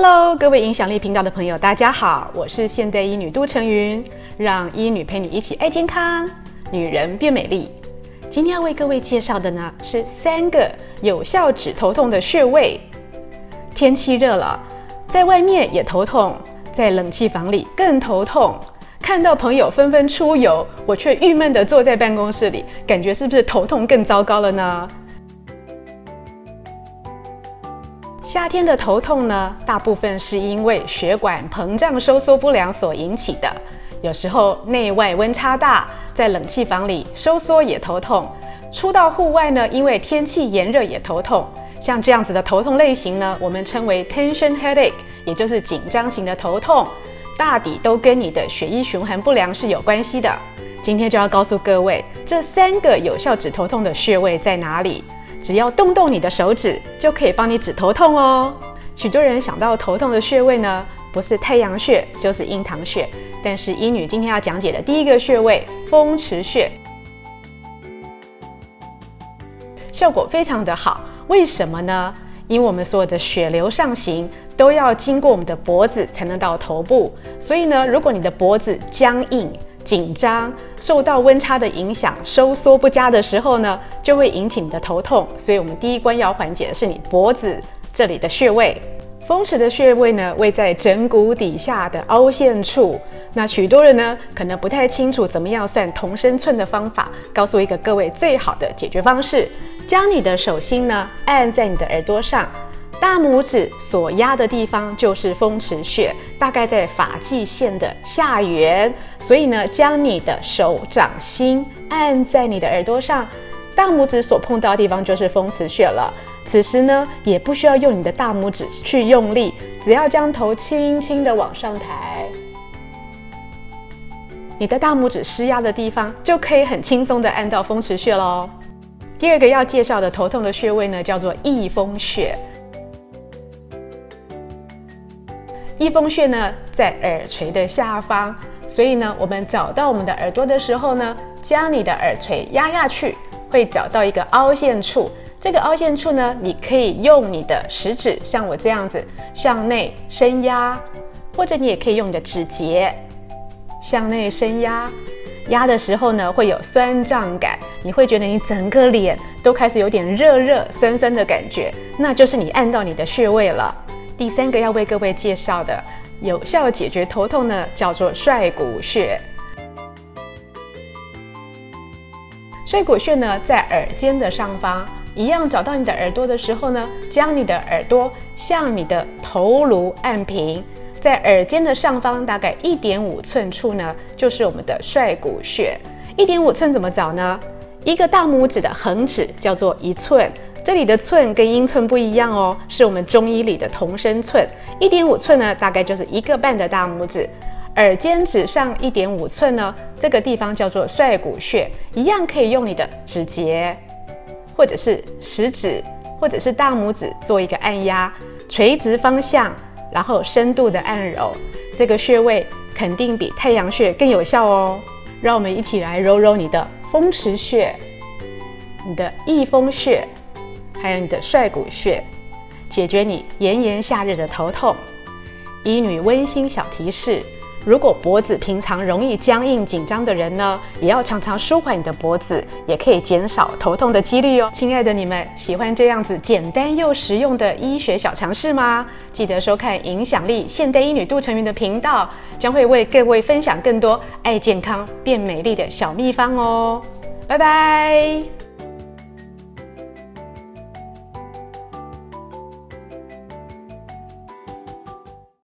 Hello，各位影响力频道的朋友，大家好，我是现代医女杜成云，让医女陪你一起爱健康，女人变美丽。今天要为各位介绍的呢是三个有效止头痛的穴位。天气热了，在外面也头痛，在冷气房里更头痛。看到朋友纷纷出游，我却郁闷地坐在办公室里，感觉是不是头痛更糟糕了呢？夏天的头痛呢，大部分是因为血管膨胀收缩不良所引起的。有时候内外温差大，在冷气房里收缩也头痛；出到户外呢，因为天气炎热也头痛。像这样子的头痛类型呢，我们称为 tension headache，也就是紧张型的头痛。大抵都跟你的血液循环不良是有关系的。今天就要告诉各位，这三个有效止头痛的穴位在哪里。只要动动你的手指，就可以帮你止头痛哦。许多人想到头痛的穴位呢，不是太阳穴就是印堂穴。但是医女今天要讲解的第一个穴位风池穴，效果非常的好。为什么呢？因为我们所有的血流上行都要经过我们的脖子才能到头部，所以呢，如果你的脖子僵硬，紧张受到温差的影响，收缩不佳的时候呢，就会引起你的头痛。所以，我们第一关要缓解的是你脖子这里的穴位。风池的穴位呢，位在枕骨底下的凹陷处。那许多人呢，可能不太清楚怎么样算同身寸的方法，告诉一个各位最好的解决方式：将你的手心呢按在你的耳朵上。大拇指所压的地方就是风池穴，大概在发际线的下缘。所以呢，将你的手掌心按在你的耳朵上，大拇指所碰到的地方就是风池穴了。此时呢，也不需要用你的大拇指去用力，只要将头轻轻的往上抬，你的大拇指施压的地方就可以很轻松的按到风池穴喽。第二个要介绍的头痛的穴位呢，叫做翳风穴。翳风穴呢，在耳垂的下方，所以呢，我们找到我们的耳朵的时候呢，将你的耳垂压下去，会找到一个凹陷处。这个凹陷处呢，你可以用你的食指，像我这样子向内深压，或者你也可以用你的指节向内深压。压的时候呢，会有酸胀感，你会觉得你整个脸都开始有点热热酸酸的感觉，那就是你按到你的穴位了。第三个要为各位介绍的有效解决头痛呢，叫做帅骨穴。帅骨穴呢，在耳尖的上方，一样找到你的耳朵的时候呢，将你的耳朵向你的头颅按平，在耳尖的上方大概一点五寸处呢，就是我们的帅骨穴。一点五寸怎么找呢？一个大拇指的横指叫做一寸。这里的寸跟英寸不一样哦，是我们中医里的同身寸。一点五寸呢，大概就是一个半的大拇指。耳尖指上一点五寸呢，这个地方叫做帅骨穴，一样可以用你的指节，或者是食指，或者是大拇指做一个按压，垂直方向，然后深度的按揉，这个穴位肯定比太阳穴更有效哦。让我们一起来揉揉你的风池穴，你的翳风穴。还有你的帅骨穴，解决你炎炎夏日的头痛。医女温馨小提示：如果脖子平常容易僵硬紧张的人呢，也要常常舒缓你的脖子，也可以减少头痛的几率哦。亲爱的你们，喜欢这样子简单又实用的医学小常识吗？记得收看影响力现代医女杜成云的频道，将会为各位分享更多爱健康变美丽的小秘方哦。拜拜。